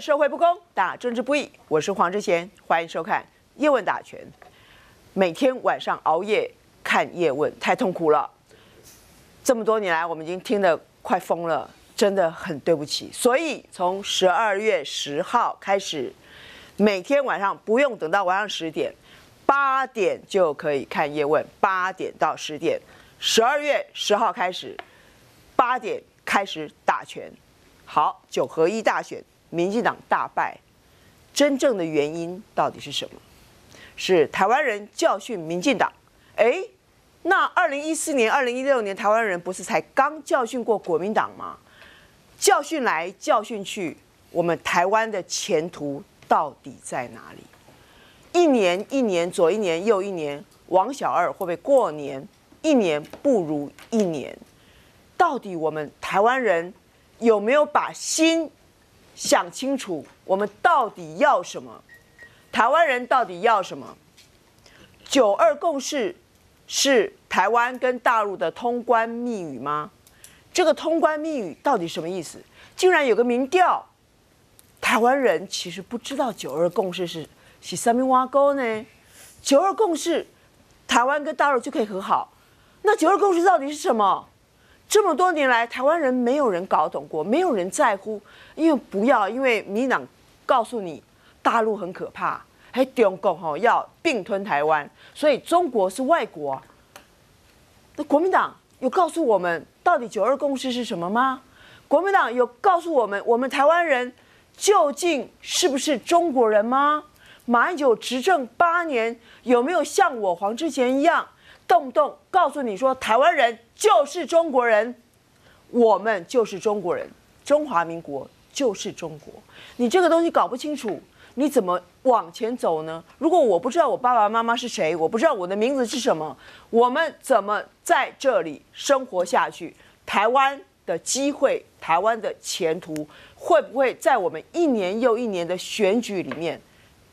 社会不公，打政治不义。我是黄志贤，欢迎收看《叶问打拳》。每天晚上熬夜看叶问，太痛苦了。这么多年来，我们已经听得快疯了，真的很对不起。所以从十二月十号开始，每天晚上不用等到晚上十点，八点就可以看叶问，八点到十点。十二月十号开始，八点开始打拳。好，九合一大选，民进党大败，真正的原因到底是什么？是台湾人教训民进党？哎，那二零一四年、二零一六年台湾人不是才刚教训过国民党吗？教训来教训去，我们台湾的前途到底在哪里？一年一年左一年右一年，王小二会不会过年一年不如一年？到底我们台湾人？有没有把心想清楚？我们到底要什么？台湾人到底要什么？九二共识是台湾跟大陆的通关密语吗？这个通关密语到底什么意思？竟然有个民调，台湾人其实不知道九二共识是是三明挖沟呢？九二共识，台湾跟大陆就可以和好？那九二共识到底是什么？这么多年来，台湾人没有人搞懂过，没有人在乎，因为不要，因为民党告诉你大陆很可怕，还中共吼要并吞台湾，所以中国是外国。那国民党有告诉我们到底九二共识是什么吗？国民党有告诉我们，我们台湾人究竟是不是中国人吗？马英九执政八年，有没有像我黄之前一样？动不动告诉你说台湾人就是中国人，我们就是中国人，中华民国就是中国。你这个东西搞不清楚，你怎么往前走呢？如果我不知道我爸爸妈妈是谁，我不知道我的名字是什么，我们怎么在这里生活下去？台湾的机会，台湾的前途，会不会在我们一年又一年的选举里面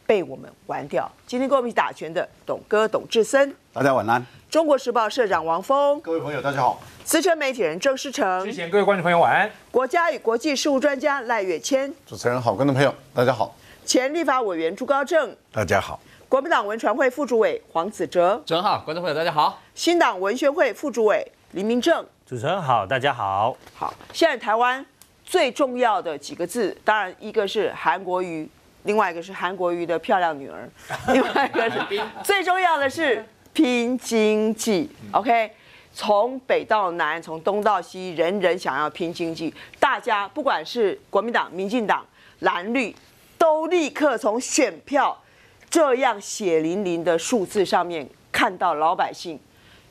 被我们玩掉？今天跟我们一起打拳的董哥董志森，大家晚安。中国时报社长王峰，各位朋友，大家好。资深媒体人郑世成，之前各位观众朋友晚安。国家与国际事务专家赖月谦，主持人好，观众朋友大家好。前立法委员朱高正，大家好。国民党文传会副主委黄子哲，主持人好，观众朋友大家好。新党文宣会副主委林明正，主持人好，大家好。好，现在台湾最重要的几个字，当然一个是韩国瑜，另外一个是韩国瑜的漂亮女儿，另外一个是最重要的是。拼经济，OK，从北到南，从东到西，人人想要拼经济。大家不管是国民党、民进党、蓝绿，都立刻从选票这样血淋淋的数字上面看到老百姓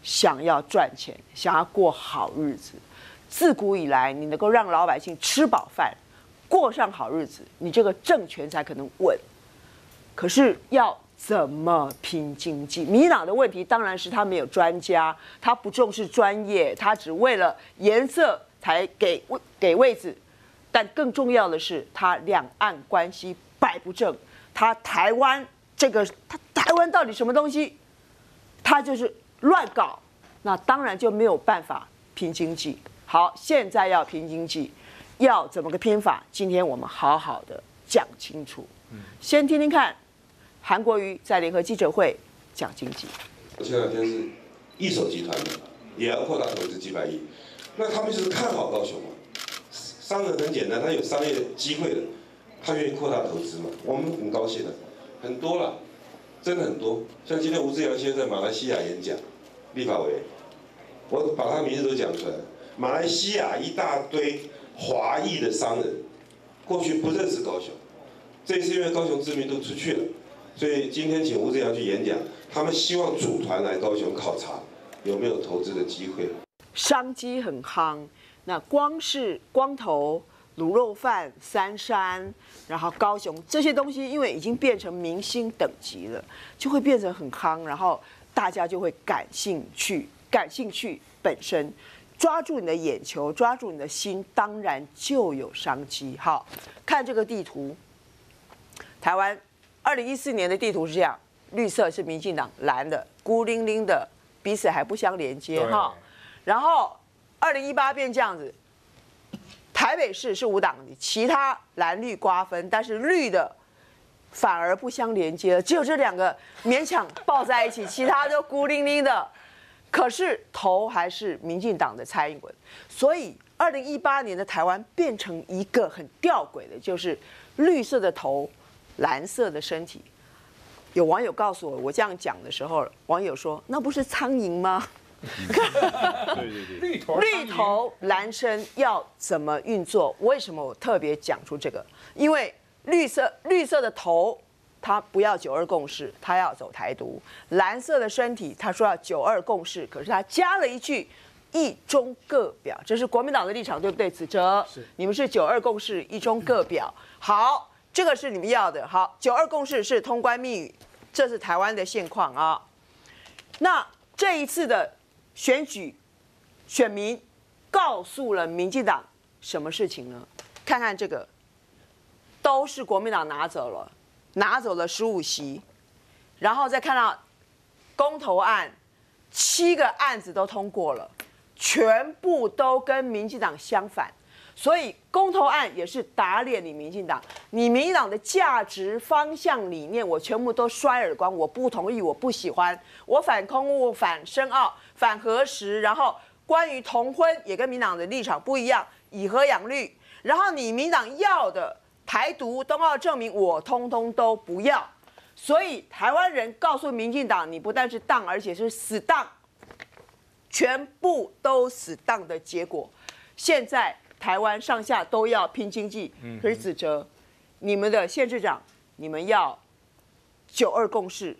想要赚钱，想要过好日子。自古以来，你能够让老百姓吃饱饭，过上好日子，你这个政权才可能稳。可是要。怎么拼经济？民党的问题当然是他没有专家，他不重视专业，他只为了颜色才给位给位置。但更重要的是，他两岸关系摆不正，他台湾这个他台湾到底什么东西？他就是乱搞，那当然就没有办法拼经济。好，现在要拼经济，要怎么个拼法？今天我们好好的讲清楚。先听听看。韩国瑜在联合记者会讲经济。我前两天是一手集团的，也要扩大投资几百亿，那他们就是看好高雄嘛？商人很简单，他有商业机会的，他愿意扩大投资嘛？我们很高兴的，很多了，真的很多。像今天吴志阳先生在马来西亚演讲，立法委，我把他名字都讲出来。马来西亚一大堆华裔的商人，过去不认识高雄，这次因为高雄知名度出去了。所以今天请吴志阳去演讲，他们希望组团来高雄考察，有没有投资的机会？商机很夯，那光是光头、卤肉饭、三山，然后高雄这些东西，因为已经变成明星等级了，就会变成很夯，然后大家就会感兴趣，感兴趣本身抓住你的眼球，抓住你的心，当然就有商机。好看这个地图，台湾。二零一四年的地图是这样，绿色是民进党，蓝的孤零零的，彼此还不相连接哈。然后二零一八变这样子，台台北市是无党的，其他蓝绿瓜分，但是绿的反而不相连接了，只有这两个勉强抱在一起，其他都孤零零的。可是头还是民进党的蔡英文，所以二零一八年的台湾变成一个很吊诡的，就是绿色的头，蓝色的身体。有网友告诉我，我这样讲的时候，网友说那不是苍蝇吗？对对对，绿头 绿头蓝身要怎么运作？为什么我特别讲出这个？因为绿色绿色的头，他不要九二共识，他要走台独；蓝色的身体，他说要九二共识，可是他加了一句一中各表，这是国民党的立场，对不对？子哲，是你们是九二共识，一中各表。好，这个是你们要的。好，九二共识是通关密语，这是台湾的现况啊。那这一次的选举，选民告诉了民进党什么事情呢？看看这个，都是国民党拿走了，拿走了十五席，然后再看到公投案，七个案子都通过了，全部都跟民进党相反。所以公投案也是打脸你民进党，你民进党的价值方向理念，我全部都摔耳光，我不同意，我不喜欢，我反空污、反深奥、反核实，然后关于同婚也跟民党的立场不一样，以和养绿，然后你民党要的台独、冬奥证明，我通通都不要，所以台湾人告诉民进党，你不但是当，而且是死当，全部都死当的结果。现在台湾上下都要拼经济，可是子哲，你们的县市长，你们要九二共识，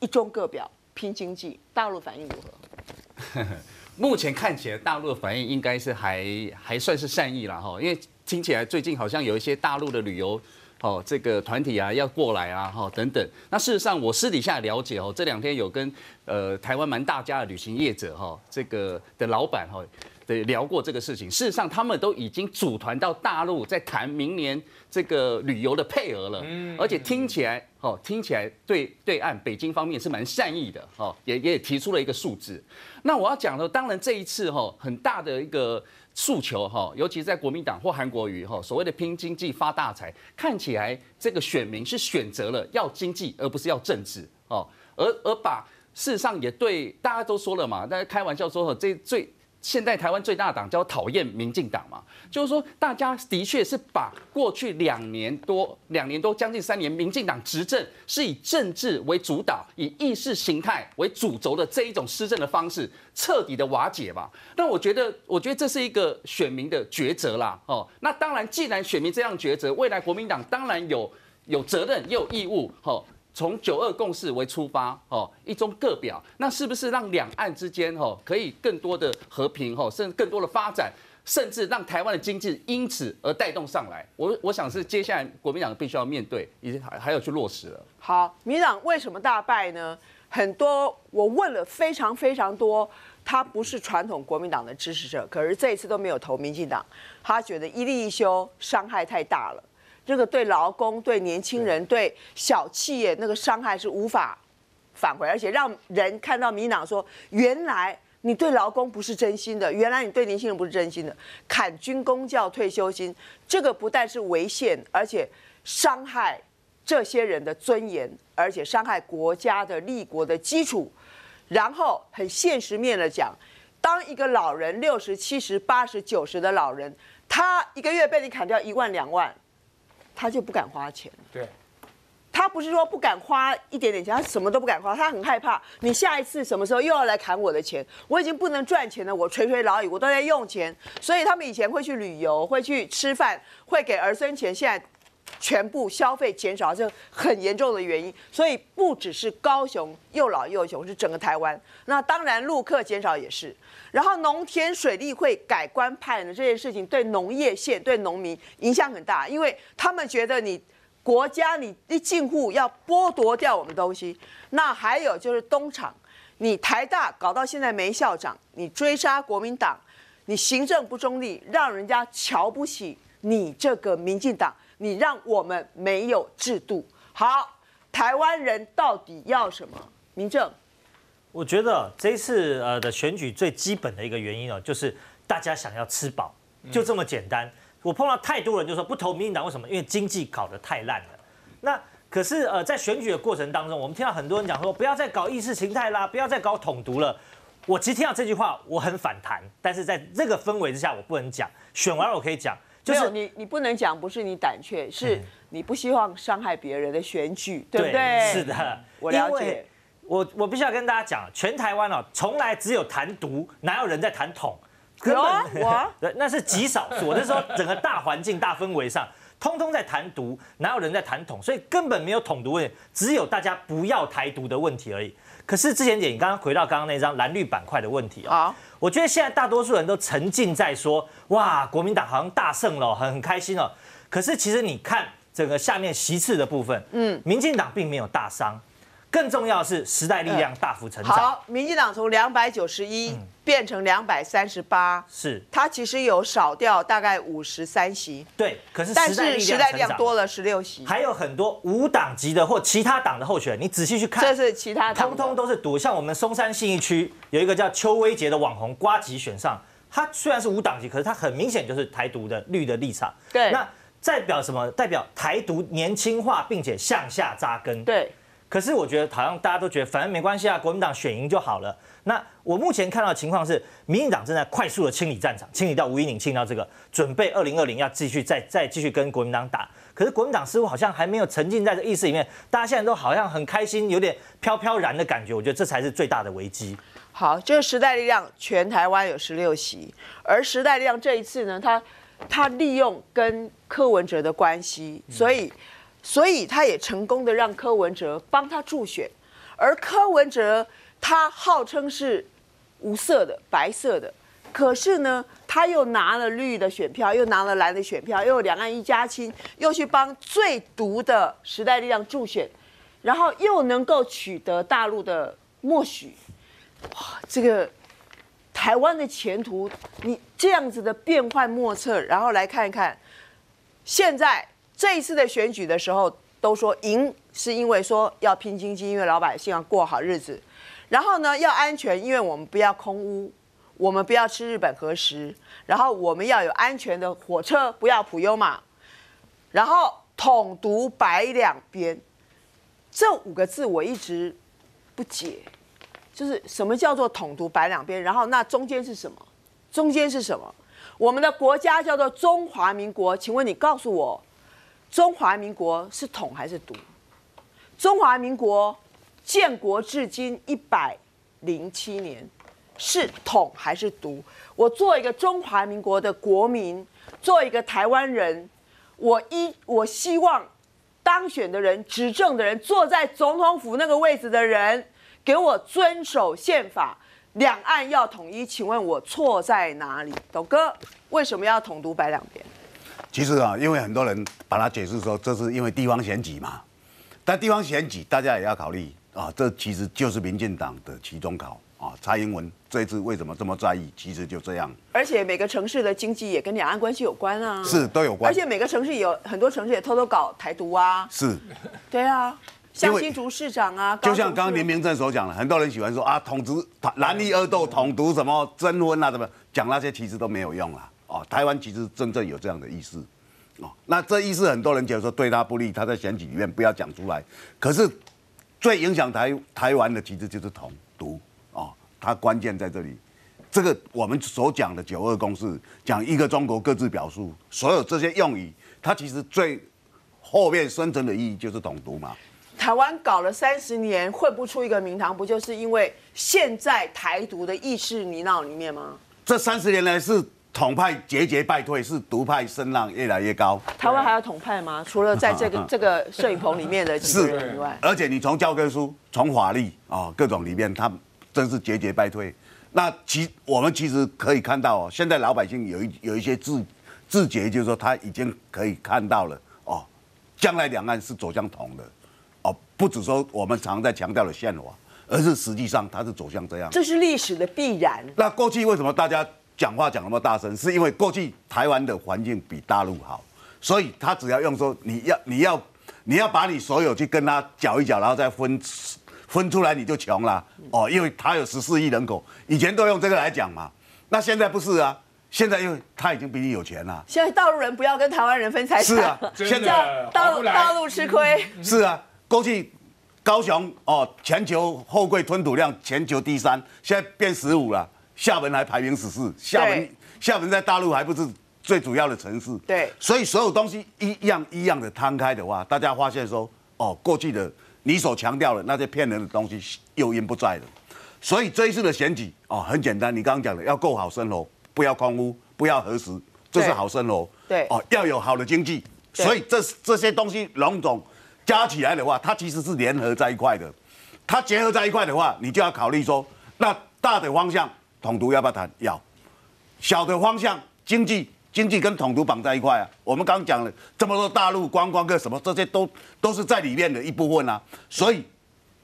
一中各表，拼经济，大陆反应如何？目前看起来大陆的反应应该是还还算是善意啦哈，因为听起来最近好像有一些大陆的旅游哦这个团体啊要过来啊哈等等。那事实上我私底下了解哦，这两天有跟呃台湾蛮大家的旅行业者哈这个的老板哈。对，聊过这个事情。事实上，他们都已经组团到大陆，在谈明年这个旅游的配额了。嗯，而且听起来，哦，听起来对对岸北京方面是蛮善意的，哦，也也提出了一个数字。那我要讲的，当然这一次哈，很大的一个诉求哈，尤其是在国民党或韩国瑜哈，所谓的拼经济发大财，看起来这个选民是选择了要经济，而不是要政治哦，而而把事实上也对大家都说了嘛，大家开玩笑说，这最。现在台湾最大党叫讨厌民进党嘛，就是说大家的确是把过去两年多、两年多将近三年民进党执政是以政治为主导、以意识形态为主轴的这一种施政的方式彻底的瓦解吧。那我觉得，我觉得这是一个选民的抉择啦。哦，那当然，既然选民这样抉择，未来国民党当然有有责任也有义务，哦。从九二共识为出发，哦，一中各表，那是不是让两岸之间，哦，可以更多的和平，哦，甚至更多的发展，甚至让台湾的经济因此而带动上来？我我想是接下来国民党必须要面对，以及还还要去落实了。好，民党为什么大败呢？很多我问了非常非常多，他不是传统国民党的支持者，可是这一次都没有投民进党，他觉得一立一休伤害太大了。这个对劳工、对年轻人、对小企业那个伤害是无法返回，而且让人看到民党说，原来你对劳工不是真心的，原来你对年轻人不是真心的，砍军工教退休金，这个不但是违宪，而且伤害这些人的尊严，而且伤害国家的立国的基础。然后很现实面的讲，当一个老人六十七十八十九十的老人，他一个月被你砍掉一万两万。他就不敢花钱。对，他不是说不敢花一点点钱，他什么都不敢花，他很害怕你下一次什么时候又要来砍我的钱，我已经不能赚钱了，我垂垂老矣，我都在用钱，所以他们以前会去旅游，会去吃饭，会给儿孙钱，现在全部消费减少，这很严重的原因。所以不只是高雄又老又穷，是整个台湾。那当然陆客减少也是。然后农田水利会改官派的这件事情，对农业县对农民影响很大，因为他们觉得你国家你一进户要剥夺掉我们东西。那还有就是东厂，你台大搞到现在没校长，你追杀国民党，你行政不中立，让人家瞧不起你这个民进党，你让我们没有制度。好，台湾人到底要什么？民政。我觉得这一次呃的选举最基本的一个原因哦，就是大家想要吃饱，就这么简单。我碰到太多人就说不投民进党，为什么？因为经济搞得太烂了。那可是呃，在选举的过程当中，我们听到很多人讲说，不要再搞意识形态啦，不要再搞统独了。我其实听到这句话，我很反弹，但是在这个氛围之下，我不能讲。选完了我可以讲，就是你你不能讲，不是你胆怯，是你不希望伤害别人的选举，对不对？是的，我了解。我我必须要跟大家讲，全台湾哦，从来只有谈独，哪有人在谈统？根本 我那是极少数。我是说，整个大环境、大氛围上，通通在谈独，哪有人在谈统？所以根本没有统独问题，只有大家不要台独的问题而已。可是之前姐，你刚刚回到刚刚那张蓝绿板块的问题啊，我觉得现在大多数人都沉浸在说，哇，国民党好像大胜了，很很开心哦。可是其实你看整个下面席次的部分，嗯，民进党并没有大伤。更重要的是，时代力量大幅成长。好，民进党从两百九十一变成两百三十八，是它其实有少掉大概五十三席。对，可是但是时代力量多了十六席，还有很多无党籍的或其他党的候选人，你仔细去看，这是其他通通都是赌。像我们松山信义区有一个叫邱威杰的网红瓜吉选上，他虽然是无党籍，可是他很明显就是台独的绿的立场。对，那代表什么？代表台独年轻化，并且向下扎根。对。可是我觉得好像大家都觉得反正没关系啊，国民党选赢就好了。那我目前看到的情况是，民进党正在快速的清理战场，清理掉吴依宁，清理掉这个，准备二零二零要继续再再继续跟国民党打。可是国民党似乎好像还没有沉浸在这意识里面，大家现在都好像很开心，有点飘飘然的感觉。我觉得这才是最大的危机。好，就是时代力量全台湾有十六席，而时代力量这一次呢，他他利用跟柯文哲的关系，所以。所以他也成功的让柯文哲帮他助选，而柯文哲他号称是无色的白色的，可是呢，他又拿了绿的选票，又拿了蓝的选票，又两岸一家亲，又去帮最毒的时代力量助选，然后又能够取得大陆的默许，哇，这个台湾的前途，你这样子的变幻莫测，然后来看一看现在。这一次的选举的时候，都说赢是因为说要拼经济，因为老百姓要过好日子，然后呢要安全，因为我们不要空屋，我们不要吃日本核食，然后我们要有安全的火车，不要普优嘛，然后统独摆两边，这五个字我一直不解，就是什么叫做统独摆两边，然后那中间是什么？中间是什么？我们的国家叫做中华民国，请问你告诉我。中华民国是统还是独？中华民国建国至今一百零七年，是统还是独？我做一个中华民国的国民，做一个台湾人，我一我希望当选的人、执政的人、坐在总统府那个位置的人，给我遵守宪法，两岸要统一。请问我错在哪里？董哥，为什么要统独摆两边？其实啊，因为很多人把它解释说，这是因为地方选举嘛。但地方选举，大家也要考虑啊，这其实就是民进党的期中考啊。蔡英文这一次为什么这么在意？其实就这样。而且每个城市的经济也跟两岸关系有关啊。是都有关。而且每个城市有很多城市也偷偷搞台独啊。是。对啊，像新竹市长啊，就像刚刚林明正所讲的，很多人喜欢说啊，统独、蓝绿二斗、统独什么征婚啊，什么讲那些其实都没有用啊。哦，台湾其实真正有这样的意思，哦，那这意思很多人觉得说对他不利，他在选举里面不要讲出来。可是最影响台台湾的其实就是统独，哦，它关键在这里。这个我们所讲的九二共识，讲一个中国各自表述，所有这些用语，它其实最后面深层的意义就是统独嘛。台湾搞了三十年，混不出一个名堂，不就是因为现在台独的意识泥淖里面吗？这三十年来是。统派节节败退，是独派声浪越来越高。台湾还有统派吗？除了在这个 这个摄影棚里面的几个人以外，而且你从教科书、从法律啊各种里面，他真是节节败退。那其我们其实可以看到哦，现在老百姓有一有一些自自觉，就是说他已经可以看到了哦，将来两岸是走向统的哦，不只说我们常在强调的宪法，而是实际上它是走向这样。这是历史的必然。那过去为什么大家？讲话讲那么大声，是因为过去台湾的环境比大陆好，所以他只要用说你要你要你要把你所有去跟他搅一搅，然后再分分出来，你就穷了哦，因为他有十四亿人口，以前都用这个来讲嘛，那现在不是啊，现在因为他已经比你有钱了，现在大陆人不要跟台湾人分财产，是啊真现在大陆大陆吃亏。是啊，过去高雄哦，全球货柜吞吐量全球第三，现在变十五了，厦门还排名十四，厦门对。厦门在大陆还不是最主要的城市，对。所以所有东西一样一样的摊开的话，大家发现说，哦，过去的你所强调的那些骗人的东西诱因不在了，所以这一次的选举哦，很简单，你刚刚讲的要够好生活，不要空屋，不要核实，这是好生活，对。哦，要有好的经济，所以这这些东西龙总加起来的话，它其实是联合在一块的。它结合在一块的话，你就要考虑说，那大的方向统独要不要谈？要。小的方向经济，经济跟统独绑在一块啊。我们刚刚讲了这么多大陆观光客什么，这些都都是在里面的一部分啊。所以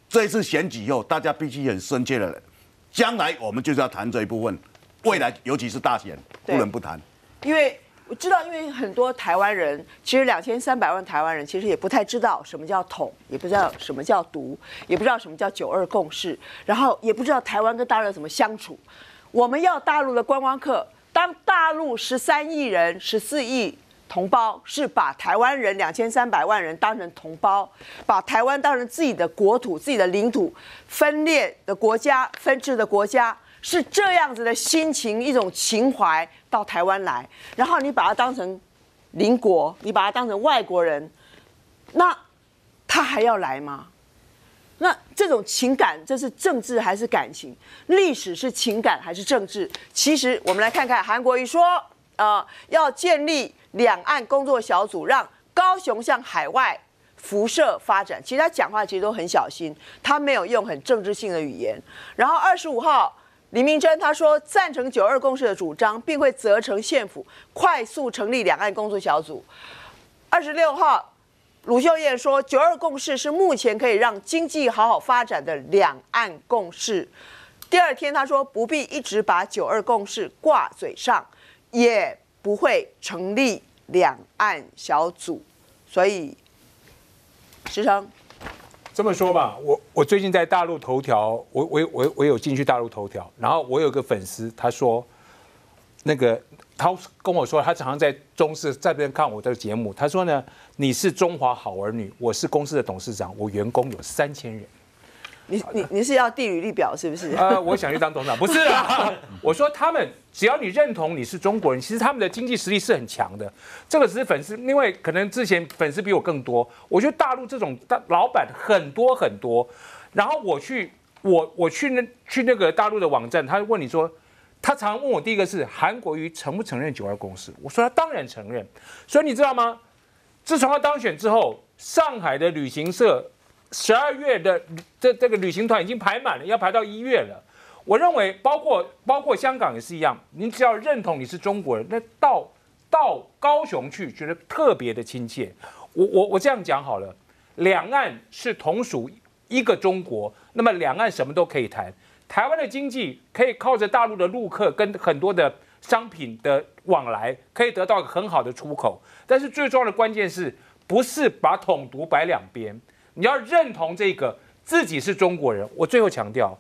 这一次选举以后，大家必须很深切的，将来我们就是要谈这一部分。未来尤其是大选，不能不谈。因为我知道，因为很多台湾人，其实两千三百万台湾人其实也不太知道什么叫统，也不知道什么叫独，也不知道什么叫九二共识，然后也不知道台湾跟大陆怎么相处。我们要大陆的观光客，当大陆十三亿人、十四亿同胞是把台湾人两千三百万人当成同胞，把台湾当成自己的国土、自己的领土，分裂的国家、分治的国家，是这样子的心情，一种情怀到台湾来，然后你把它当成邻国，你把它当成外国人，那他还要来吗？那这种情感，这是政治还是感情？历史是情感还是政治？其实我们来看看韩国瑜说，呃，要建立两岸工作小组，让高雄向海外辐射发展。其实他讲话其实都很小心，他没有用很政治性的语言。然后二十五号，李明珍他说赞成九二共识的主张，并会责成县府快速成立两岸工作小组。二十六号，卢秀燕说，九二共识是目前可以让经济好好发展的两岸共识。第二天，他说不必一直把九二共识挂嘴上，也不会成立两岸小组。所以，石成，这么说吧，我我最近在大陆头条，我我我我有进去大陆头条，然后我有个粉丝，他说，那个他跟我说，他常常在中视在这边看我的节目，他说呢，你是中华好儿女，我是公司的董事长，我员工有三千人。你你你是要地履历表是不是？呃，我想去当董事长，不是啊。我说他们只要你认同你是中国人，其实他们的经济实力是很强的。这个只是粉丝，因为可能之前粉丝比我更多。我觉得大陆这种大老板很多很多。然后我去我我去那去那个大陆的网站，他问你说，他常问我第一个是韩国瑜承不承认九二共识？我说他当然承认。所以你知道吗？自从他当选之后，上海的旅行社十二月的这这个旅行团已经排满了，要排到一月了。我认为，包括包括香港也是一样，你只要认同你是中国人，那到到高雄去，觉得特别的亲切。我我我这样讲好了，两岸是同属一个中国，那么两岸什么都可以谈。台湾的经济可以靠着大陆的陆客跟很多的商品的往来，可以得到很好的出口。但是最重要的关键是不是把统独摆两边？你要认同这个自己是中国人。我最后强调，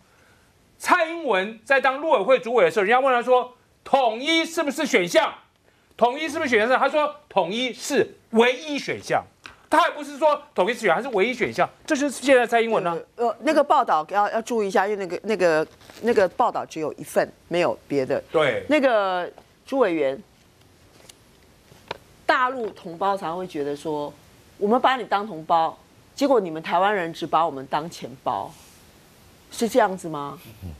蔡英文在当陆委会主委的时候，人家问他说，统一是不是选项？统一是不是选项？他说统一是唯一选项。他还不是说统一是选项，还是唯一选项。这就是现在蔡英文呢、呃，那个报道要要注意一下，因为那个那个那个报道只有一份，没有别的。对，那个朱委员，大陆同胞常常会觉得说，我们把你当同胞，结果你们台湾人只把我们当钱包，是这样子吗？嗯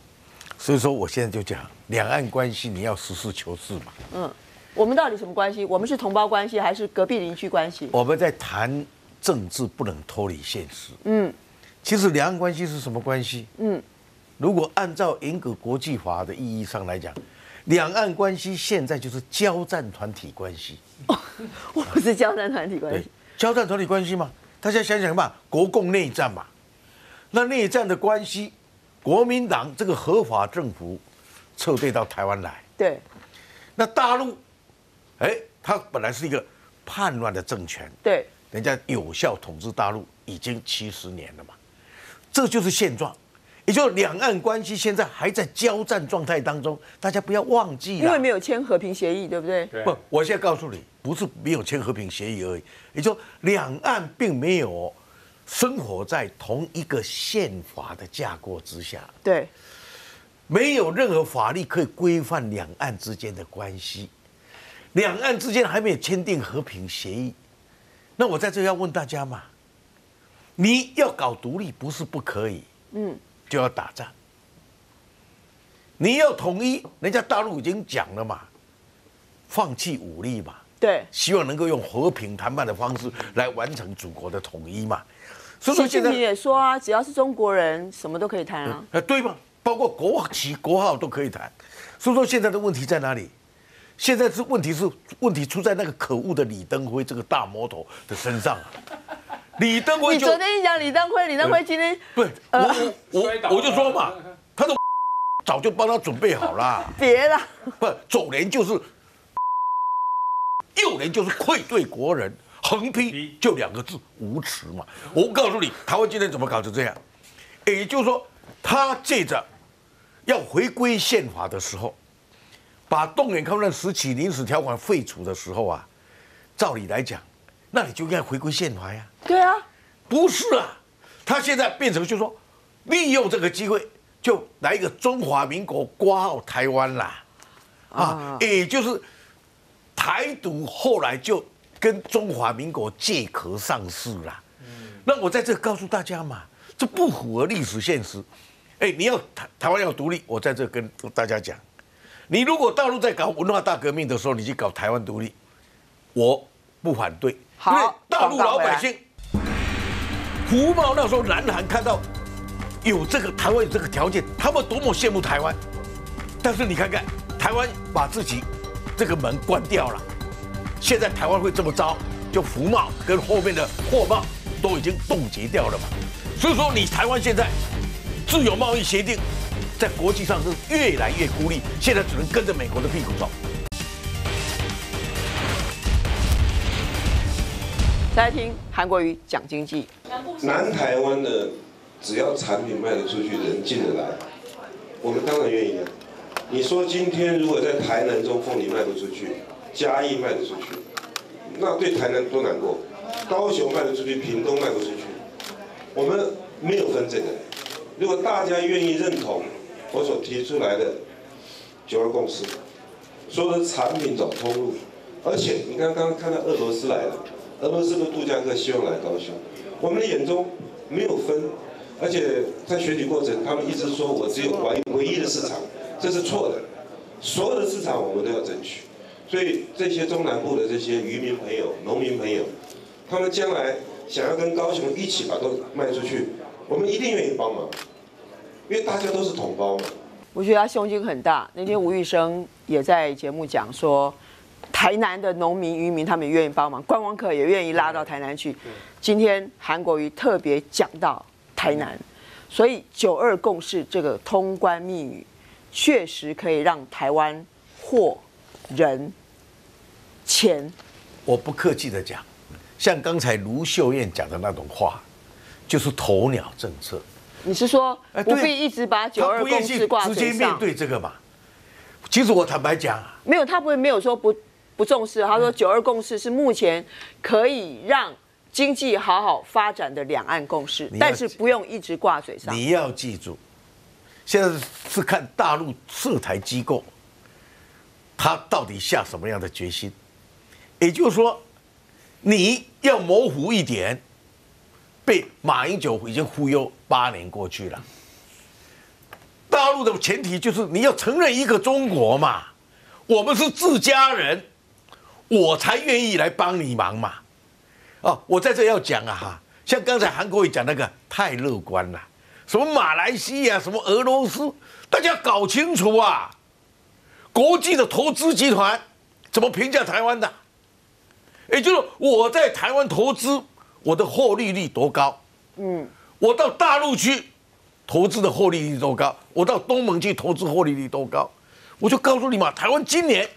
所以说，我现在就讲两岸关系，你要实事求是嘛。嗯，我们到底什么关系？我们是同胞关系还是隔壁邻居关系？我们在谈政治，不能脱离现实。嗯其实两岸关系是什么关系？嗯，如果按照严格国际法的意义上来讲，两岸关系现在就是交战团体关系。哦 我不是交战团体关对系。，交战团体关系嘛，大家想想嘛，国共内战嘛，那内战的关系，国民党这个合法政府撤退到台湾来，对。那大陆，哎，它本来是一个叛乱的政权，对。人家有效统治大陆已经七十年了嘛，这就是现状。也就是两岸关系现在还在交战状态当中，大家不要忘记了。因为没有签和平协议，对不对？对。不，我现在告诉你，不是没有签和平协议而已，也就两岸并没有生活在同一个宪法的架构之下，对，没有任何法律可以规范两岸之间的关系，两岸之间还没有签订和平协议。那我在这要问大家嘛，你要搞独立不是不可以，嗯，就要打仗。你要统一，人家大陆已经讲了嘛，放弃武力嘛，对。希望能够用和平谈判的方式来完成祖国的统一嘛。所以说现也说啊，只要是中国人，什么都可以谈啊。呃，对吗？包括国旗、国号都可以谈。所以说现在的问题在哪里？现在是问题是问题出在那个可恶的李登辉这个大魔头的身上啊！李登辉就你昨天一讲李登辉，李登辉今天不，呃我我我我就说嘛，他都 早就帮他准备好了。别了，不，左联就是，右联就是愧对国人，横批就两个字无耻嘛。我告诉你，台湾今天怎么搞成这样？也就是说，他借着要回归宪法的时候，把动员抗战时期临时条款废除的时候啊，照理来讲，那你就应该回归宪法呀。对啊，不是啊，他现在变成就说，利用这个机会就来一个中华民国挂号台湾啦，啊，也就是台独后来就跟中华民国借壳上市啦。那我在这告诉大家嘛，这不符合历史现实。哎，你要台台湾要独立，我在这跟大家讲，你如果大陆在搞文化大革命的时候，你去搞台湾独立，我不反对。好因为大陆老百姓胡茂那时候南韩看到有这个台湾有这个条件，他们多么羡慕台湾。但是你看看，台湾把自己这个门关掉了，现在台湾会这么糟，就福茂跟后面的货贸都已经冻结掉了嘛。所以说，你台湾现在自由贸易协定在国际上是越来越孤立，现在只能跟着美国的屁股走。再来听韩国瑜讲经济。南台湾的只要产品卖得出去，人进得来，我们当然愿意啊。你说今天如果在台南中凤梨卖不出去，嘉义卖得出去，那对台南多难过。高雄卖得出去，屏东卖不出去，我们没有分这个。如果大家愿意认同我所提出来的九二共识，所有的产品找通路，而且你刚刚看到俄罗斯来了，俄罗斯的度假客希望来高雄，我们的眼中没有分，而且在选举过程，他们一直说我只有唯唯一的市场，这是错的，所有的市场我们都要争取，所以这些中南部的这些渔民朋友、农民朋友，他们将来想要跟高雄一起把都卖出去，我们一定愿意帮忙，因为大家都是同胞嘛。我觉得他胸襟很大。那天吴玉生也在节目讲说，台南的农民、渔民他们也愿意帮忙，观光客也愿意拉到台南去。今天韩国瑜特别讲到台南，所以九二共识这个通关密语，确实可以让台湾货、人、钱我不客气的讲，像刚才卢秀燕讲的那种话，就是鸵鸟政策。你是说不必一直把九二共识挂直接面嘴上？对这个嘛。其实我坦白讲啊，没有，他不会没有说不不重视，他说九二共识是目前可以让经济好好发展的两岸共识但是不用一直挂嘴上。你要记住，现在是看大陆涉台机构，他到底下什么样的决心。也就是说，你要模糊一点，被马英九已经忽悠八年过去了。大陆的前提就是你要承认一个中国嘛，我们是自家人，我才愿意来帮你忙嘛。哦，我在这要讲啊哈，像刚才韩国瑜讲那个太乐观了，什么马来西亚，什么俄罗斯，大家搞清楚啊！国际的投资集团怎么评价台湾的？也就是我在台湾投资，我的获利率多高？嗯，我到大陆去投资的获利率多高？我到东盟去投资获利率多高？我就告诉你嘛，台湾今年，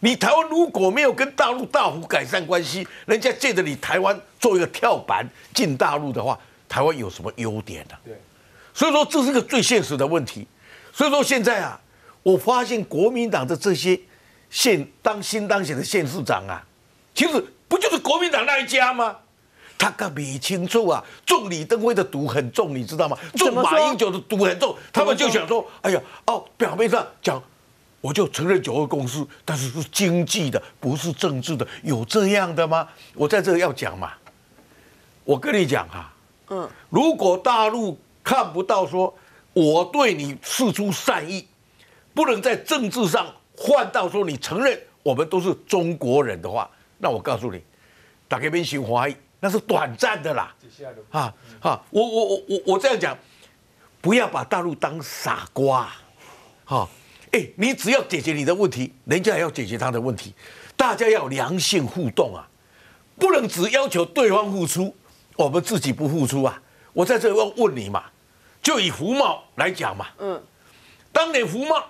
你台湾如果没有跟大陆大幅改善关系，人家借着你台湾做一个跳板进大陆的话，台湾有什么优点呢、对，所以说这是个最现实的问题。所以说现在啊，我发现国民党的这些县当新当选的县市长啊，其实不就是国民党那一家吗？他可没清楚啊，中李登辉的毒很重，你知道吗？中马英九的毒很重，他们就想说，哎呀，哦，表面上讲。我就承认九二共识，但是是经济的，不是政治的，有这样的吗？我在这里要讲嘛，我跟你讲哈、嗯，如果大陆看不到说我对你示出善意，不能在政治上换到说你承认我们都是中国人的话，那我告诉你，大家别心怀疑，那是短暂的啦。啊啊，我我我我我这样讲，不要把大陆当傻瓜，哈、哎，你只要解决你的问题，人家也要解决他的问题，大家要有良性互动啊，不能只要求对方付出，我们自己不付出啊。我在这里要问你嘛，就以福茂来讲嘛，嗯，当年福茂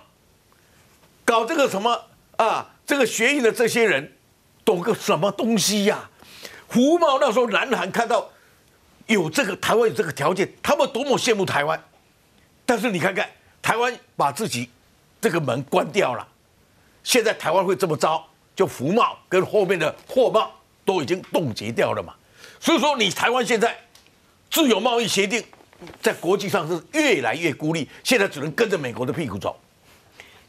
搞这个什么啊，这个学运的这些人懂个什么东西呀、福茂那时候南韩看到有这个台湾有这个条件，他们多么羡慕台湾。但是你看看，台湾把自己这个门关掉了，现在台湾会这么糟，就福茂跟后面的货贸都已经冻结掉了嘛。所以说，你台湾现在自由贸易协定在国际上是越来越孤立，现在只能跟着美国的屁股走。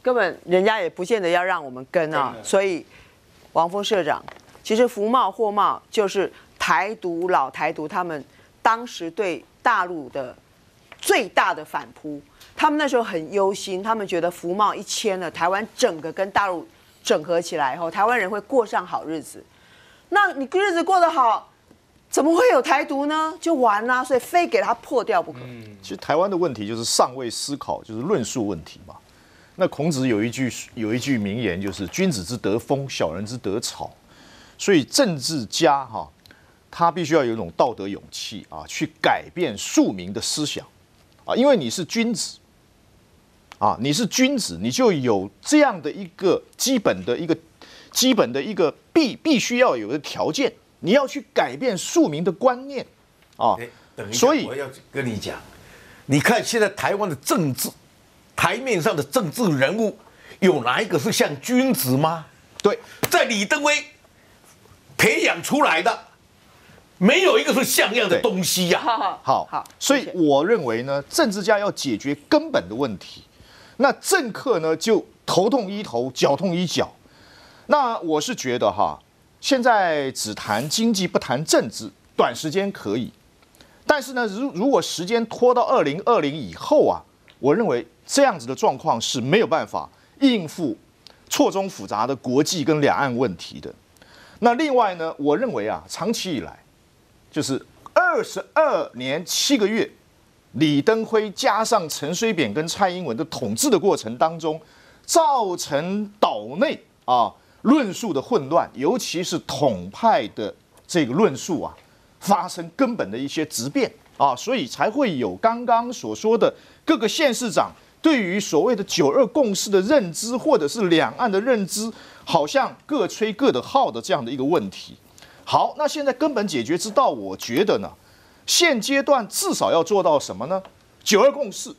根本人家也不见得要让我们跟啊，所以王峰社长，其实福茂货贸就是台独老台独他们当时对大陆的最大的反扑，他们那时候很忧心，他们觉得福茂一签了，台湾整个跟大陆整合起来以后，台湾人会过上好日子。那你日子过得好，怎么会有台独呢？就完啦、所以非给他破掉不可。其实台湾的问题就是尚未思考，就是论述问题嘛。那孔子有一句有一句名言，就是“君子之德风，小人之德草”。所以政治家哈，他必须要有一种道德勇气啊，去改变庶民的思想啊，因为你是君子啊，你是君子，你就有这样的一个基本的一个基本的一个必必须要有的条件，你要去改变庶民的观念啊。哎，等一下，所以我要跟你讲，你看现在台湾的政治台面上的政治人物，有哪一个是像君子吗？对，在李登辉培养出来的，没有一个是像样的对东西呀、好好，好，所以我认为呢，政治家要解决根本的问题，那政客呢就头痛医头，脚痛医脚。那我是觉得哈，现在只谈经济不谈政治，短时间可以，但是呢，如如果时间拖到二零二零以后啊，我认为这样子的状况是没有办法应付错综复杂的国际跟两岸问题的。那另外呢，我认为啊，长期以来，就是二十二年七个月，李登辉加上陈水扁跟蔡英文的统治的过程当中，造成岛内啊论述的混乱，尤其是统派的这个论述啊，发生根本的一些质变啊，所以才会有刚刚所说的各个县市长对于所谓的九二共识的认知，或者是两岸的认知，好像各吹各的号的这样的一个问题。好，那现在根本解决之道，我觉得呢，现阶段至少要做到什么呢？九二共识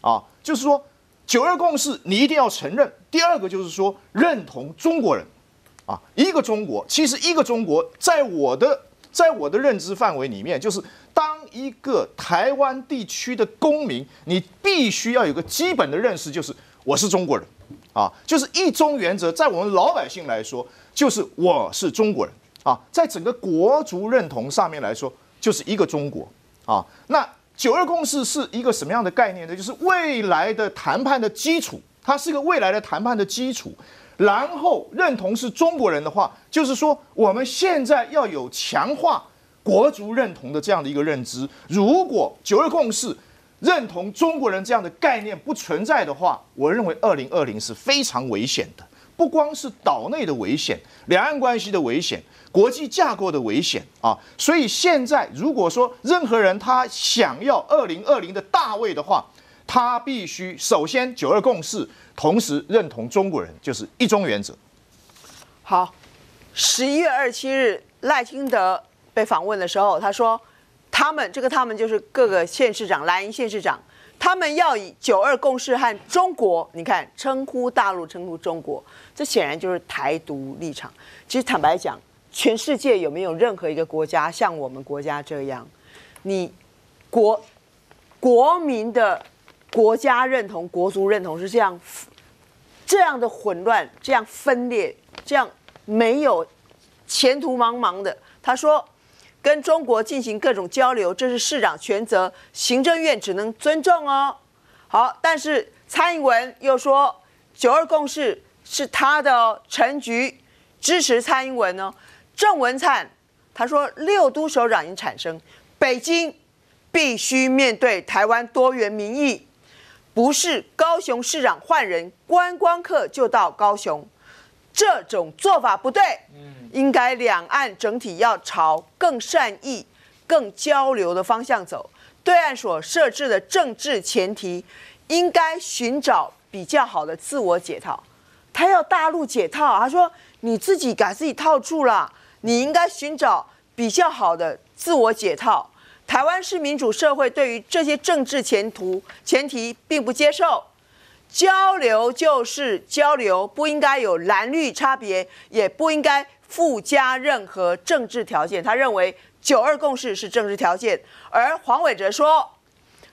啊，就是说九二共识你一定要承认。第二个就是说认同中国人啊，一个中国。其实一个中国，在我的在我的认知范围里面，就是当一个台湾地区的公民，你必须要有个基本的认识，就是我是中国人啊，就是一中原则，在我们老百姓来说，就是我是中国人啊，在整个国族认同上面来说，就是一个中国啊。那九二共识是一个什么样的概念呢？就是未来的谈判的基础，它是个未来的谈判的基础。然后认同是中国人的话，就是说我们现在要有强化国族认同的这样的一个认知。如果九二共识认同中国人这样的概念不存在的话，我认为二零二零是非常危险的。不光是岛内的危险，两岸关系的危险，国际架构的危险啊！所以现在如果说任何人他想要二零二零的大位的话，他必须首先九二共识，同时认同中国人，就是一中原则。好，十一月二十七日，赖清德被访问的时候，他说，他们这个他们就是各个县市长、蓝营县市长，他们要以九二共识和中国，你看称呼大陆称呼中国，这显然就是台独立场。其实坦白讲，全世界有没有任何一个国家像我们国家这样，你国国民的国家认同、国族认同是这样这样的混乱、这样分裂、这样没有前途茫茫的？他说。跟中国进行各种交流，这是市长权责，行政院只能尊重哦。好，但是蔡英文又说九二共识是他的哦，陈局支持蔡英文哦。郑文灿他说六都首长已经产生，北京必须面对台湾多元民意，不是高雄市长换人，观光客就到高雄。这种做法不对，应该两岸整体要朝更善意、更交流的方向走。对岸所设置的政治前提，应该寻找比较好的自我解套。他要大陆解套，他说你自己给自己套住了，你应该寻找比较好的自我解套。台湾是民主社会，对于这些政治前途前提并不接受。交流就是交流，不应该有蓝绿差别，也不应该附加任何政治条件。他认为九二共识是政治条件，而黄伟哲说，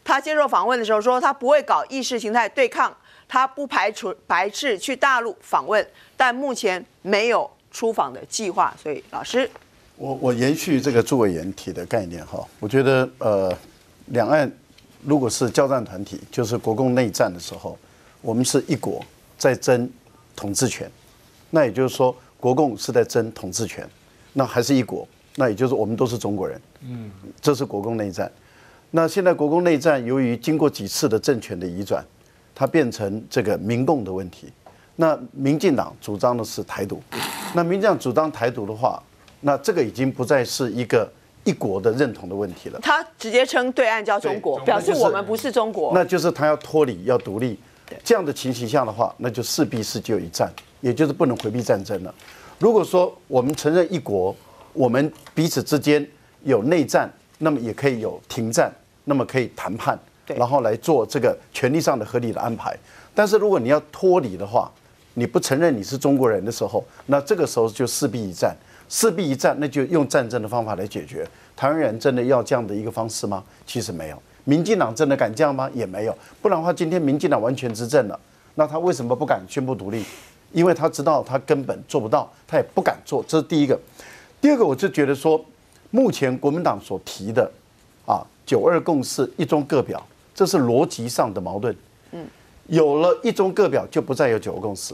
他接受访问的时候说，他不会搞意识形态对抗，他不排除排斥去大陆访问，但目前没有出访的计划。所以，老师，我我延续这个朱委员提的概念哈，我觉得呃，两岸如果是交战团体，就是国共内战的时候。我们是一国在争统治权，那也就是说，国共是在争统治权，那还是一国，那也就是我们都是中国人。嗯，这是国共内战。那现在国共内战由于经过几次的政权的移转，它变成这个民共的问题。那民进党主张的是台独，那民进党主张台独的话，那这个已经不再是一个一国的认同的问题了。他直接称对岸叫中国，表示我们不是中国。那就是他要脱离，要独立。这样的情形下的话，那就势必是就一战，也就是不能回避战争了。如果说我们承认一国，我们彼此之间有内战，那么也可以有停战，那么可以谈判，然后来做这个权力上的合理的安排。但是如果你要脱离的话，你不承认你是中国人的时候，那这个时候就势必一战，势必一战，那就用战争的方法来解决。台湾人真的要这样的一个方式吗？其实没有。民进党真的敢这样吗？也没有，不然的话，今天民进党完全执政了，那他为什么不敢宣布独立？因为他知道他根本做不到，他也不敢做。这是第一个。第二个，我就觉得说，目前国民党所提的啊“九二共识”“一中各表”，这是逻辑上的矛盾。嗯，有了一中各表，就不再有九二共识。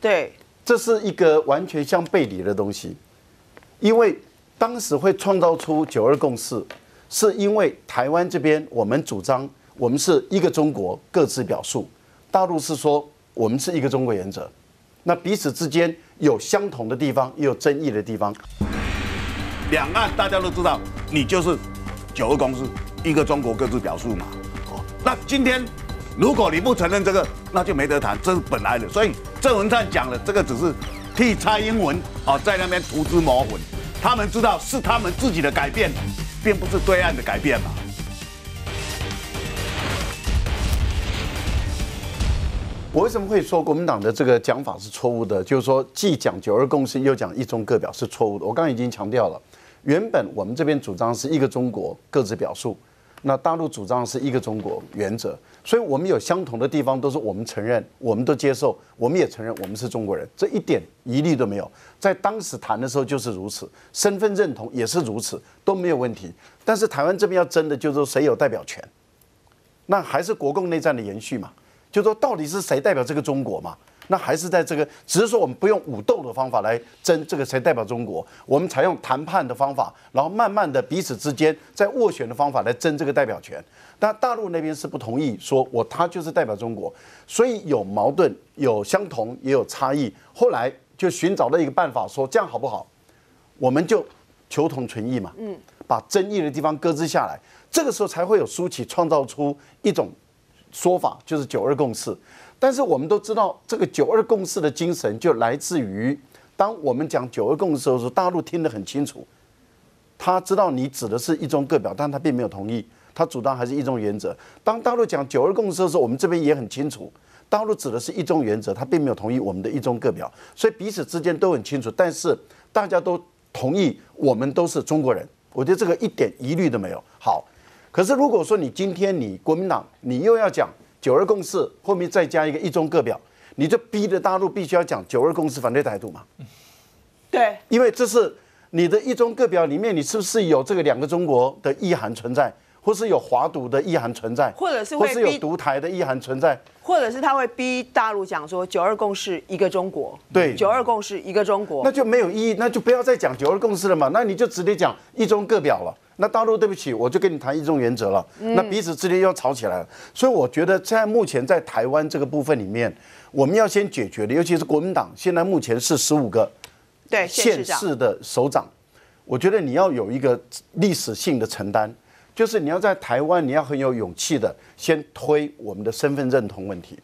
对，这是一个完全相背离的东西，因为当时会创造出九二共识。是因为台湾这边我们主张我们是一个中国各自表述，大陆是说我们是一个中国原则，那彼此之间有相同的地方，也有争议的地方。两岸大家都知道，你就是九二共识，一个中国各自表述嘛。哦，那今天如果你不承认这个，那就没得谈，这是本来的。所以郑文灿讲了，这个只是替蔡英文啊在那边涂脂抹粉，他们知道是他们自己的改变。并不是对岸的改变嘛？我为什么会说国民党的这个讲法是错误的？就是说，既讲九二共识，又讲一中各表是错误的。我刚刚已经强调了，原本我们这边主张是一个中国各自表述。那大陆主张是一个中国原则，所以我们有相同的地方，都是我们承认，我们都接受，我们也承认我们是中国人，这一点疑虑都没有。在当时谈的时候就是如此，身份认同也是如此，都没有问题。但是台湾这边要争的就是说谁有代表权，那还是国共内战的延续嘛？就说到底是谁代表这个中国嘛？那还是在这个，只是说我们不用武斗的方法来争这个谁代表中国，我们采用谈判的方法，然后慢慢的彼此之间在斡旋的方法来争这个代表权。但大陆那边是不同意，说我他就是代表中国，所以有矛盾，有相同，也有差异。后来就寻找了一个办法，说这样好不好？我们就求同存异嘛，嗯，把争议的地方搁置下来，这个时候才会有书起创造出一种说法，就是九二共识。但是我们都知道，这个九二共识的精神就来自于，当我们讲九二共识的时候，大陆听得很清楚，他知道你指的是一中各表，但他并没有同意，他主张还是一中原则。当大陆讲九二共识的时候，我们这边也很清楚，大陆指的是一中原则，他并没有同意我们的一中各表，所以彼此之间都很清楚。但是大家都同意我们都是中国人，我觉得这个一点疑虑都没有。好，可是如果说你今天你国民党你又要讲九二共识，后面再加一个一中各表，你就逼着大陆必须要讲九二共识反对台独嘛？对，因为这是你的一中各表里面，你是不是有这个两个中国的意涵存在，或是有华独的意涵存在，或者是或是有独台的意涵存在？或者是他会逼大陆讲说九二共识一个中国，对九二共识一个中国那，就没有意义，那就不要再讲九二共识了嘛，那你就直接讲一中各表了。那大陆对不起，我就跟你谈一中原则了，那彼此之间又吵起来了。所以我觉得在目前在台湾这个部分里面，我们要先解决的，尤其是国民党现在目前是十五个对县市的首长，我觉得你要有一个历史性的承担，就是你要在台湾，你要很有勇气的先推我们的身份认同问题。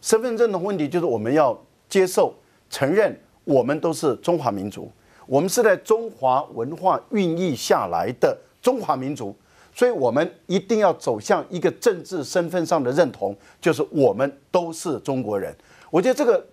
身份认同问题就是我们要接受、承认我们都是中华民族，我们是在中华文化孕育下来的中华民族，所以我们一定要走向一个政治身份上的认同，就是我们都是中国人。我觉得这个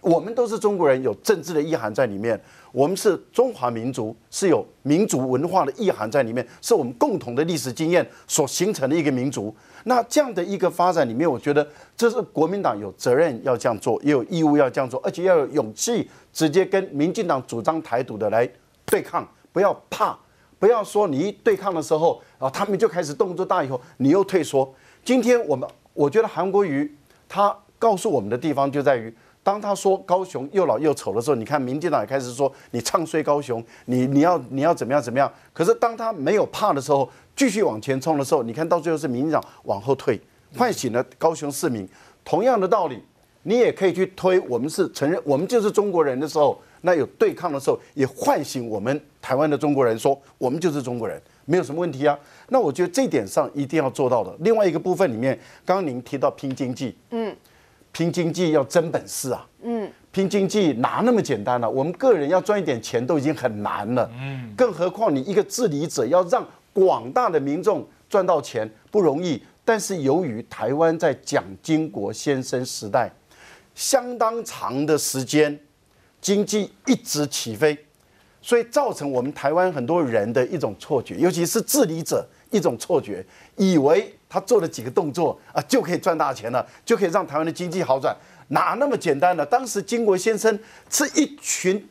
我们都是中国人，有政治的意涵在里面。我们是中华民族，是有民族文化的意涵在里面，是我们共同的历史经验所形成的一个民族。那这样的一个发展里面，我觉得这是国民党有责任要这样做，也有义务要这样做，而且要有勇气直接跟民进党主张台独的来对抗，不要怕，不要说你一对抗的时候啊，他们就开始动作大，以后你又退缩。今天我们我觉得韩国瑜他告诉我们的地方就在于。当他说高雄又老又丑的时候，你看民进党也开始说你唱衰高雄，你你要你要怎么样怎么样。可是当他没有怕的时候，继续往前冲的时候，你看到最后是民进党往后退，唤醒了高雄市民。同样的道理，你也可以去推我们是承认我们就是中国人的时候，那有对抗的时候，也唤醒我们台湾的中国人说我们就是中国人，没有什么问题啊。那我觉得这点上一定要做到的。另外一个部分里面，刚刚您提到拼经济，嗯。拼经济要真本事啊！嗯，拼经济哪那么简单呢、我们个人要赚一点钱都已经很难了，嗯，更何况你一个治理者要让广大的民众赚到钱不容易。但是由于台湾在蒋经国先生时代，相当长的时间经济一直起飞，所以造成我们台湾很多人的一种错觉，尤其是治理者一种错觉，以为他做了几个动作啊就可以赚大钱了，就可以让台湾的经济好转，哪那么简单呢？当时经国先生是一群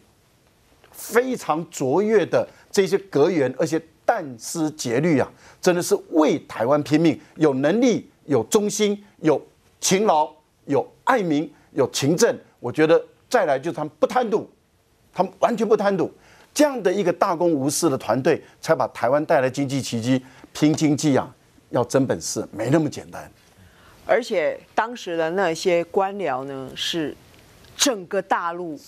非常卓越的这些阁员，而且殚思竭虑啊，真的是为台湾拼命，有能力、有忠心、有勤劳、有爱民、有勤政。我觉得再来就是他们不贪赌，他们完全不贪赌，这样的一个大公无私的团队，才把台湾带来经济奇迹。拼经济啊，要真本事，没那么简单。而且当时的那些官僚呢，是整个大陆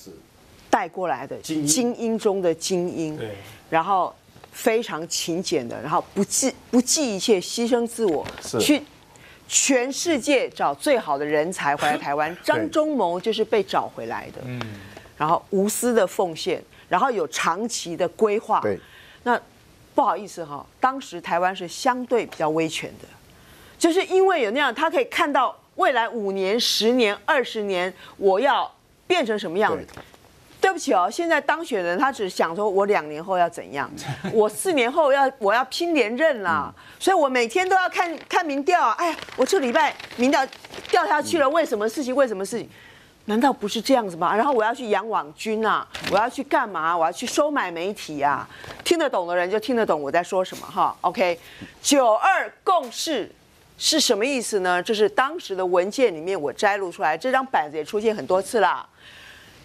带过来的精英。精英中的精英，对，然后非常勤俭的，然后不计不计一切牺牲自我是。去全世界找最好的人才回来台湾。张忠谋就是被找回来的，嗯，然后无私的奉献，然后有长期的规划，对，那不好意思哈，当时台湾是相对比较威权的，就是因为有那样，他可以看到未来五年、十年、二十年我要变成什么样子对。不起哦，现在当选人他只想说我两年后要怎样，我四年后要我要拼连任啦，所以我每天都要看看民调啊。哎呀，我这礼拜民调掉下去了，为什么事情？为什么事情？难道不是这样子吗？然后我要去养网军啊，我要去干嘛？我要去收买媒体啊。听得懂的人就听得懂我在说什么哈。OK，九二共识是什么意思呢？这是当时的文件里面我摘录出来，这张板子也出现很多次啦。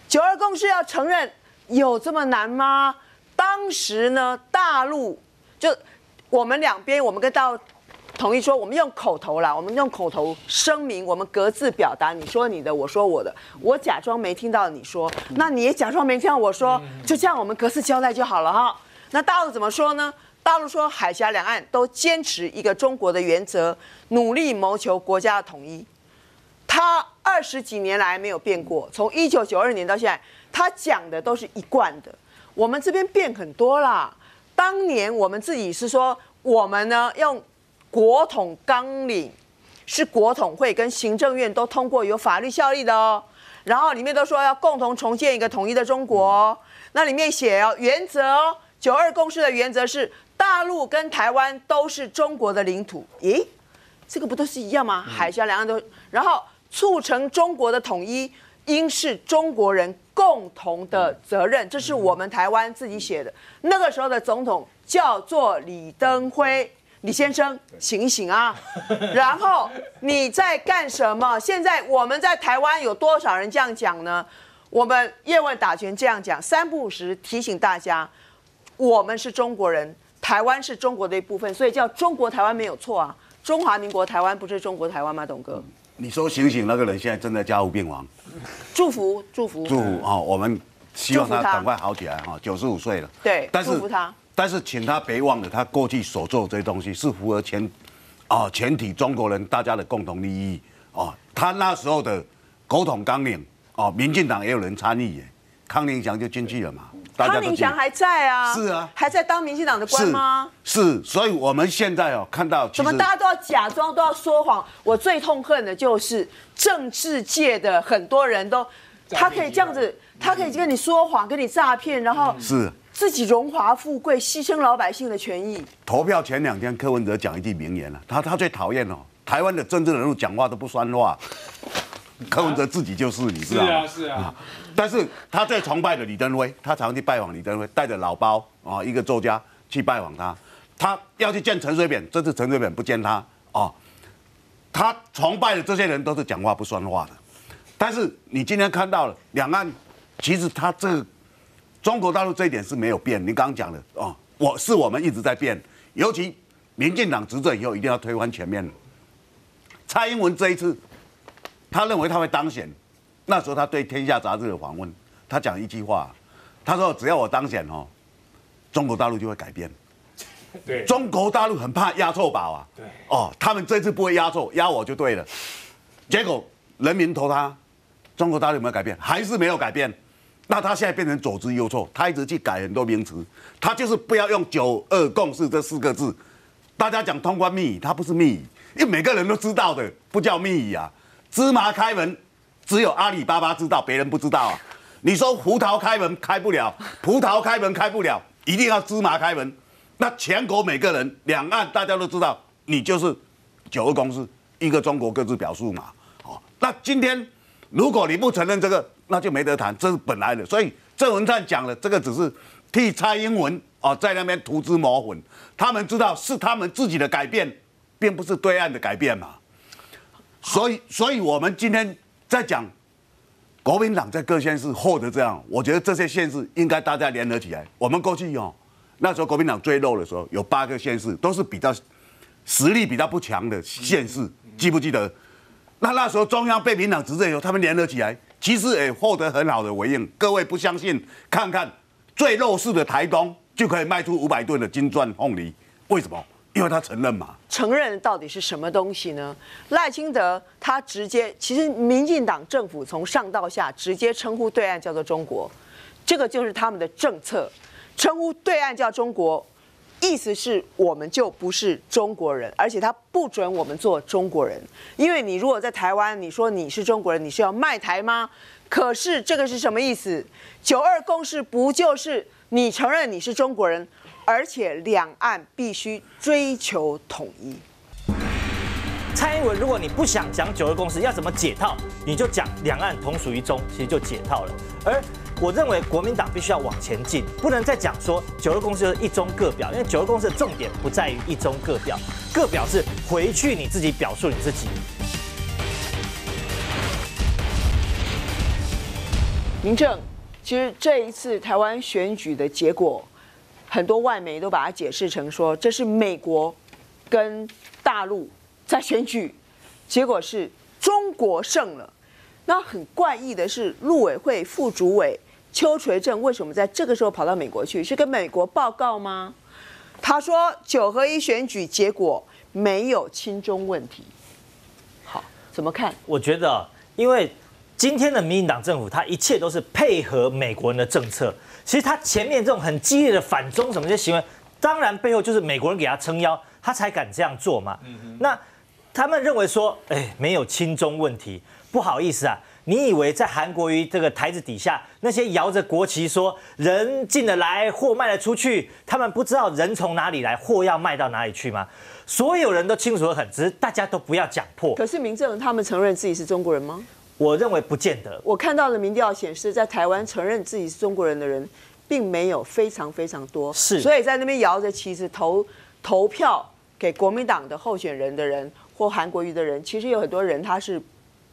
九二共识要承认有这么难吗？当时呢，大陆就我们两边，我们跟大陆统一说，我们用口头啦，我们用口头声明，我们各自表达，你说你的，我说我的，我假装没听到你说，那你也假装没听到我说，就这样，我们各自交代就好了哈。那大陆怎么说呢？大陆说海峡两岸都坚持一个中国的原则，努力谋求国家的统一。他二十几年来没有变过，从一九九二年到现在，他讲的都是一贯的。我们这边变很多啦。当年我们自己是说，我们呢用国统纲领，是国统会跟行政院都通过有法律效力的哦。然后里面都说要共同重建一个统一的中国哦。那里面写哦，原则哦，九二共识的原则是大陆跟台湾都是中国的领土。咦，这个不都是一样吗？海峡两岸都，然后促成中国的统一，应是中国人共同的责任。这是我们台湾自己写的。那个时候的总统叫做李登辉。李先生，醒一醒啊！然后你在干什么？现在我们在台湾有多少人这样讲呢？我们叶问打拳这样讲，三不五时提醒大家，我们是中国人，台湾是中国的一部分，所以叫中国台湾没有错啊。中华民国台湾不是中国台湾吗？董哥，你说醒醒，那个人现在正在家务病亡，祝福祝福祝福啊！我们希望他赶快好起来哈，九十五岁了。对，但是祝福他。但是，请他别忘了，他过去所做这些东西是符合全啊全体中国人大家的共同利益哦。他那时候的狗统纲领哦，民进党也有人参与耶，康宁祥就进去了嘛。康宁祥还在啊？是啊还在当民进党的官吗？是，所以我们现在哦看到，怎么大家都要假装，都要说谎？我最痛恨的就是政治界的很多人都，他可以这样子，他可以跟你说谎，跟你诈骗，然后是自己荣华富贵，牺牲老百姓的权益。投票前两天，柯文哲讲一句名言了、他他最讨厌哦，台湾的政治人物讲话都不算话。柯文哲自己就是，你知道吗？是啊，但是他最崇拜的李登辉，他常去拜访李登辉，带着老包啊，一个作家去拜访他。他要去见陈水扁，这次陈水扁不见他哦。他崇拜的这些人都是讲话不算话的。但是你今天看到了两岸，其实他这个中国大陆这一点是没有变。你刚刚讲的哦，我是我们一直在变，尤其民进党执政以后一定要推翻前面。蔡英文这一次，他认为他会当选，那时候他对《天下》杂志的访问，他讲一句话，他说只要我当选哦，中国大陆就会改变。对，中国大陆很怕压错宝啊，对，哦，他们这次不会压错，压我就对了。结果人民投他，中国大陆有没有改变？还是没有改变。那他现在变成左之右错，他一直去改很多名词，他就是不要用“九二共识”这四个字。大家讲通关密语，它不是密语，因为每个人都知道的，不叫密语啊。芝麻开门，只有阿里巴巴知道，别人不知道啊。你说胡桃开门开不了，葡萄开门开不了，一定要芝麻开门。那全国每个人，两岸大家都知道，你就是九二共识，一个中国各自表述嘛。哦，那今天如果你不承认这个，那就没得谈，这是本来的。所以郑文灿讲了，这个只是替蔡英文哦在那边涂脂抹粉，他们知道是他们自己的改变，并不是对岸的改变嘛。所以，所以我们今天在讲国民党在各县市获得这样，我觉得这些县市应该大家联合起来。我们过去哦，那时候国民党最弱的时候，有八个县市都是比较实力比较不强的县市，记不记得？那那时候中央被民党执政以后，他们联合起来，其实也获得很好的回应。各位不相信，看看最弱势的台东就可以卖出五百吨的金钻凤梨，为什么？因为他承认嘛。承认到底是什么东西呢？赖清德他直接，其实民进党政府从上到下直接称呼对岸叫做中国，这个就是他们的政策，称呼对岸叫中国，意思是我们就不是中国人，而且他不准我们做中国人，因为你如果在台湾，你说你是中国人，你是要卖台吗？可是这个是什么意思？九二共识不就是你承认你是中国人？而且两岸必须追求统一。蔡英文，如果你不想讲九二共识，要怎么解套？你就讲两岸同属于中，其实就解套了。而我认为国民党必须要往前进，不能再讲说九二共识就是一中各表，因为九二共识的重点不在于一中各表，各表是回去你自己表述你自己。民政，其实这一次台湾选举的结果。很多外媒都把它解释成说，这是美国跟大陆在选举，结果是中国胜了。那很怪异的是，陆委会副主委邱垂正为什么在这个时候跑到美国去？是跟美国报告吗？他说九合一选举结果没有亲中问题。好，怎么看？我觉得，因为今天的民进党政府，他一切都是配合美国人的政策。其实他前面这种很激烈的反中什么这些行为，当然背后就是美国人给他撑腰，他才敢这样做嘛。那他们认为说，哎，没有亲中问题，不好意思啊。你以为在韩国瑜这个台子底下，那些摇着国旗说人进得来，货卖得出去，他们不知道人从哪里来，货要卖到哪里去吗？所有人都清楚得很，只是大家都不要讲破。可是民政他们承认自己是中国人吗？我认为不见得。我看到的民调显示，在台湾承认自己是中国人的人，并没有非常非常多。是所以在那边摇着旗子投投票给国民党的候选人的人，或韩国瑜的人，其实有很多人他是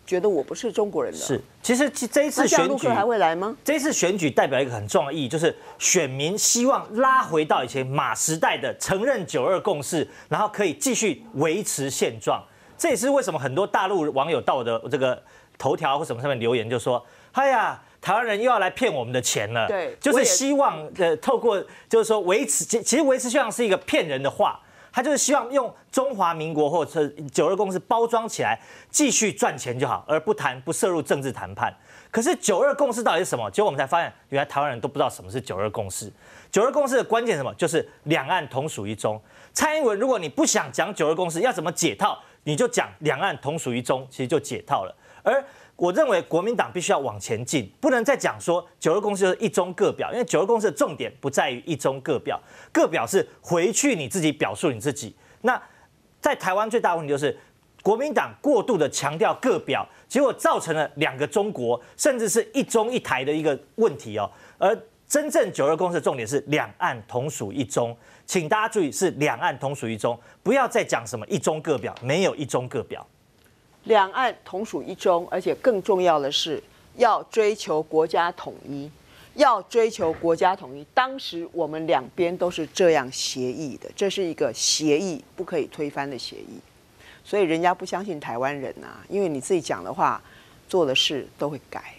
觉得我不是中国人的。是，其实这一次选举还会来吗？这一次选举代表一个很重要的意义，就是选民希望拉回到以前马时代的承认九二共识，然后可以继续维持现状。这也是为什么很多大陆网友到我的这个头条或什么上面留言，就说：“哎呀，台湾人又要来骗我们的钱了。”对就是希望呃透过就是说维持，其其实维持现状是一个骗人的话。他就是希望用中华民国或者九二共识包装起来，继续赚钱就好，而不谈不涉入政治谈判。可是九二共识到底是什么？结果我们才发现，原来台湾人都不知道什么是九二共识。九二共识的关键是什么？就是两岸同属一中。蔡英文，如果你不想讲九二共识，要怎么解套，你就讲两岸同属一中，其实就解套了。而我认为国民党必须要往前进，不能再讲说九二共识就是一中各表，因为九二共识的重点不在于一中各表，各表是回去你自己表述你自己。那在台湾最大问题就是国民党过度的强调各表，结果造成了两个中国，甚至是一中一台的一个问题哦。而真正九二共识的重点是两岸同属一中，请大家注意是两岸同属一中，不要再讲什么一中各表，没有一中各表。两岸同属一中，而且更重要的是要追求国家统一，要追求国家统一。当时我们两边都是这样协议的，这是一个协议，不可以推翻的协议。所以人家不相信台湾人呐、因为你自己讲的话、做的事都会改。